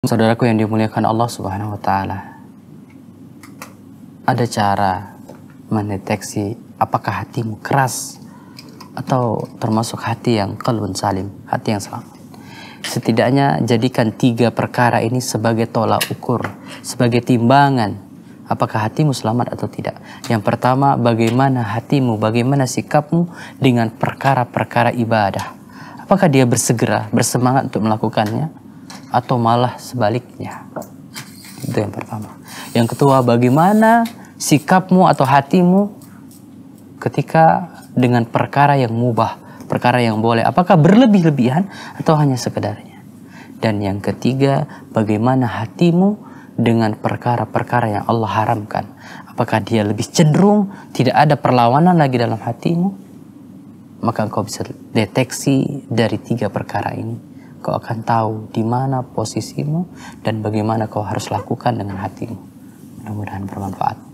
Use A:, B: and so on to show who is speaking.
A: Saudaraku yang dimuliakan Allah Subhanahu wa taala. Ada cara mendeteksi apakah hatimu keras atau termasuk hati yang kalbun salim, hati yang selamat. Setidaknya jadikan tiga perkara ini sebagai tolak ukur, sebagai timbangan apakah hatimu selamat atau tidak. Yang pertama, bagaimana hatimu, bagaimana sikapmu dengan perkara-perkara ibadah. Apakah dia bersegera, bersemangat untuk melakukannya atau malah sebaliknya? Itu yang pertama. Yang kedua, bagaimana sikapmu atau hatimu ketika dengan perkara yang mubah, perkara yang boleh, apakah berlebih-lebihan atau hanya sekedarnya? Dan yang ketiga, bagaimana hatimu dengan perkara-perkara yang Allah haramkan? Apakah dia lebih cenderung tidak ada perlawanan lagi dalam hatimu? maka engkau bisa deteksi dari tiga perkara ini. Kau akan tahu di mana posisimu dan bagaimana kau harus lakukan dengan hatimu. Mudah-mudahan bermanfaat.